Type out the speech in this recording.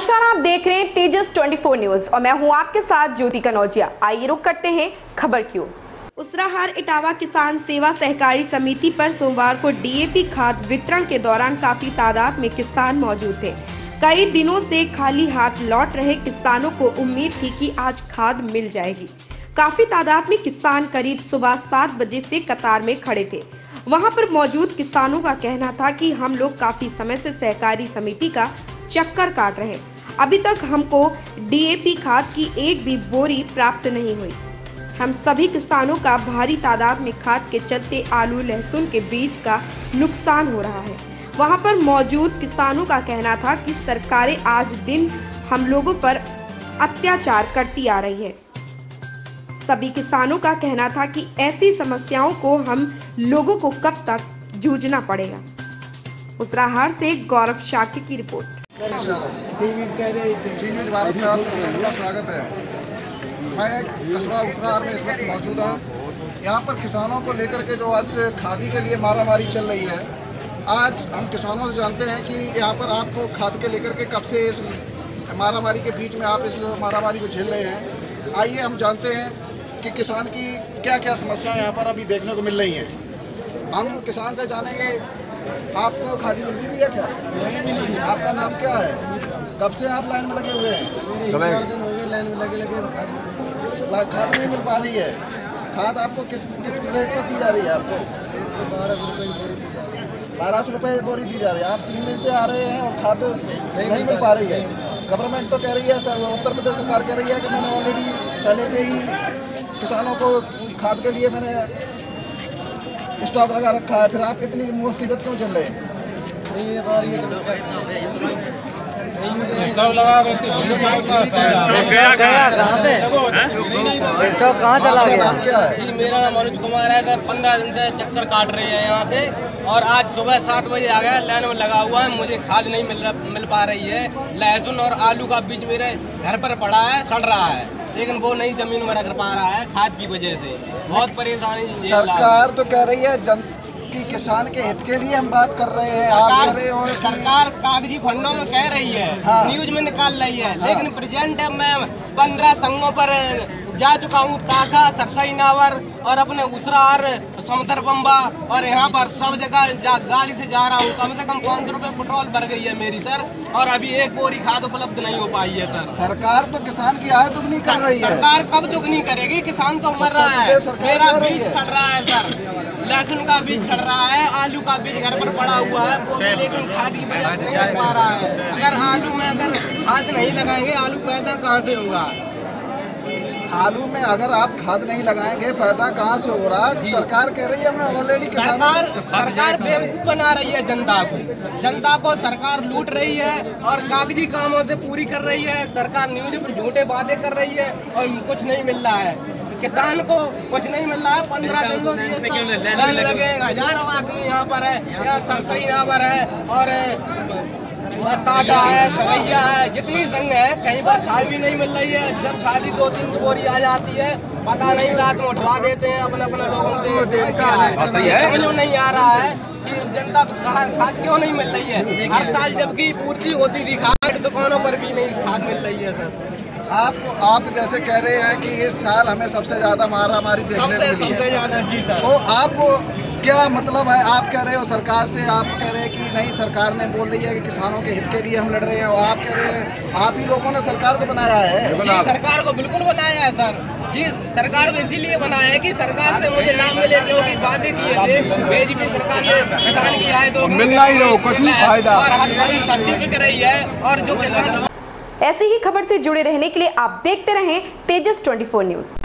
नमस्कार, आप देख रहे हैं तेजस 24 न्यूज़ और मैं हूँ आपके साथ ज्योति कनौजिया। आइए रुक करते हैं खबर क्यों उसराहार इटावा किसान सेवा सहकारी समिति पर सोमवार को डीएपी खाद वितरण के दौरान काफ़ी तादाद में किसान मौजूद थे। कई दिनों से खाली हाथ लौट रहे किसानों को उम्मीद थी कि आज खाद मिल जाएगी। काफ़ी तादाद में किसान करीब सुबह सात बजे से कतार में खड़े थे। वहाँ पर मौजूद किसानों का कहना था कि हम लोग काफ़ी समय से सहकारी समिति का चक्कर काट रहे। अभी तक हमको डीएपी खाद की एक भी बोरी प्राप्त नहीं हुई। हम सभी किसानों का भारी तादाद में खाद के चलते आलू, लहसुन के बीज का नुकसान हो रहा है। वहाँ पर मौजूद किसानों का कहना था कि सरकारें आज दिन हम लोगों पर अत्याचार करती आ रही है। सभी किसानों का कहना था कि ऐसी समस्याओं को हम लोगों को कब तक जूझना पड़ेगा। उसराहार से गौरव शाक्य की रिपोर्ट। सी न्यूज़ भारत में आप सबका स्वागत है। मैं कस्बा उसरार में इस वक्त मौजूद हूँ। यहाँ पर किसानों को लेकर के जो आज खादी के लिए मारामारी चल रही है, आज हम किसानों से जानते हैं कि यहाँ पर आपको खाद के लेकर के कब से इस मारामारी के बीच में आप इस मारामारी को झेल रहे हैं। आइए हम जानते हैं कि किसान की क्या क्या समस्याएँ यहाँ पर अभी देखने को मिल रही हैं। हम किसान से जानेंगे आपको खादी मिल रही है क्या? आपका नाम क्या है? कब से आप लाइन में लगे हुए हैं? लाइन में लगे लगे खाद नहीं मिल पा रही है। खाद आपको किस किस रेट पर दी जा रही है आपको? बारह सौ रुपये बोरी दी बारह सौ रुपये बोरी दी जा रही है। आप तीन दिन से आ रहे हैं और खाद नहीं मिल पा रही है। गवर्नमेंट तो कह रही है सर उत्तर प्रदेश सरकार कह रही है कि मैंने ऑलरेडी पहले से ही किसानों को खाद के लिए मैंने स्टॉक लगा रखा है फिर आप इतनी मुसीबत क्यों चल रहे हैं? ये तो गया कहाँ पे? स्टॉक कहाँ चला गया? जी मेरा नाम मनोज कुमार है सर पंद्रह दिन से चक्कर काट रही है यहाँ से। और आज सुबह सात बजे आ गया लाइन में लगा हुआ है मुझे खाद नहीं मिल रहा- मिल पा रही है। लहसुन और आलू का बीज मेरे घर पर पड़ा है सड़ रहा है। लेकिन वो नहीं ज़मीन में रख पा रहा है खाद की वजह से। बहुत परेशानी है। सरकार तो कह रही है जन की किसान के हित के लिए हम बात कर रहे हैं आप कह रहे हो सरकार कागज़ी फंडों में कह रही है हाँ। न्यूज़ में निकाल रही है हाँ। लेकिन प्रेजेंट में पंद्रह संघों पर जा चुका हूँ काका सरसई नावर और अपने उसरार समुद्र बम्बा और यहाँ पर सब जगह जा, गाड़ी से जा रहा हूँ। कम से कम पाँच सौ रुपये पेट्रोल भर गई है मेरी सर। और अभी एक बोरी खाद उपलब्ध नहीं हो पाई है सर। सरकार तो किसान की आय दुगनी कर रही है। सरकार कब दुगनी करेगी? किसान तो मर रहा है। मेरा बीज सड़ रहा है सर। लहसुन का बीज सड़ रहा है आलू का बीज घर पर पड़ा हुआ है वो भी लेकिन खाद की वजह से नहीं लग पा रहा है। अगर आलू में अगर खाद नहीं लगाएँगे आलू पैदा कहाँ से होगा? आलू में अगर आप खाद नहीं लगाएँगे पैदा कहाँ से हो रहा? है सरकार कह रही है मैं ऑलरेडी सरकार सरकार बेवकूफ़ बना रही है जनता को। जनता को सरकार लूट रही है और कागज़ी कामों से पूरी कर रही है। सरकार न्यूज़ पर झूठे वादे कर रही है और कुछ नहीं मिल रहा है। किसान को कुछ नहीं मिल रहा है। पंद्रह दिन लगे हज़ारों आदमी यहाँ पर है। यहाँ सरसई यहाँ पर है और टाटा है सरैया है जितनी संघ है कहीं पर खाद भी नहीं मिल रही है। जब खाली दो तीन बोरी आ जाती है पता नहीं रात में उठवा देते हैं अपने अपने लोगों को दे देते समझ में नहीं आ रहा है कि जनता को खाद खाद क्यों नहीं मिल रही है? हर साल जबकि पूर्ति होती थी खाद दुकानों पर भी नहीं खाद मिल रही है सर। आप आप जैसे कह रहे हैं कि इस साल हमें सबसे ज़्यादा मारा मारी देखने सबसे को मिली सबसे है तो आप क्या मतलब है? आप कह रहे हो सरकार से आप कह रहे हैं कि नहीं सरकार ने बोल रही है कि किसानों के हित के लिए हम लड़ रहे हैं और आप कह रहे हैं आप ही लोगों ने सरकार को बनाया है। जी सरकार को बिल्कुल बनाया है सर। जी सरकार को इसीलिए बनाया है कि सरकार से मुझे लाभ मिले क्योंकि वादे किए थे बीजेपी सरकार ने किसान की आय दो मिलना ही रहो कुछ नहीं फ़ायदा। और हर फ़सल सस्ती बिक रही है और जो किसान ऐसी ही खबर से जुड़े रहने के लिए आप देखते रहें तेजस 24 न्यूज़।